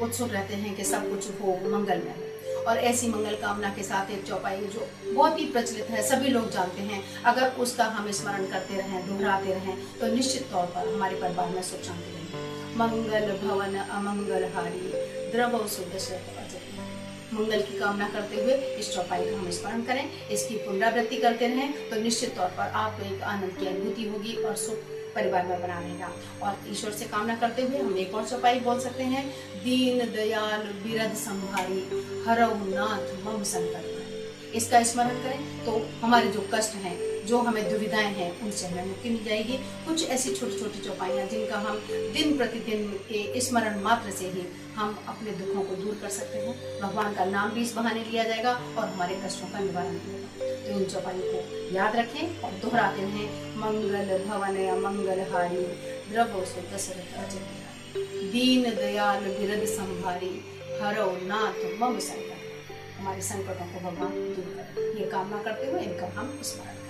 उत्सुक रहते हैं कि सब कुछ हो मंगलमय हो और ऐसी मंगल कामना के साथ एक चौपाई जो बहुत ही प्रचलित है, सभी लोग जानते हैं। अगर उसका हम स्मरण करते रहें, दोहराते रहें तो निश्चित तौर पर हमारे परिवार में सुख शांति रहेगी मंगल भवन अमंगल हारी, द्रव अजय मंगल की कामना करते हुए इस चौपाई का हम स्मरण करें, इसकी पुनरावृत्ति करते रहें तो निश्चित तौर पर आपको एक आनंद की अनुभूति होगी और सुख परिवार में बना रहेगा। और ईश्वर से कामना करते हुए हम एक और चौपाई बोल सकते हैं, दीन दयाल बीरद संभारी हरव नाथ मम संकल्प। इसका स्मरण करें तो हमारे जो कष्ट हैं जो हमें दुविधाएँ हैं उनसे हमें मुक्ति मिल जाएगी। कुछ ऐसी छोटी छोटी चौपाइयाँ जिनका हम दिन प्रतिदिन के स्मरण मात्र से ही हम अपने दुखों को दूर कर सकते हैं। भगवान का नाम भी इस बहाने लिया जाएगा और हमारे कष्टों का निवारण भी होगा। तो इन चौपाइयों को याद रखें और दोहराते हैं मंगल भवन मंगल हारी द्रव दशरथ अजय दीन दयाल बिरद संभारी हरो नाथ मम संकट। हमारे संकटों को भगवान दूर करें। ये कामना करते हुए इनका हम स्मरण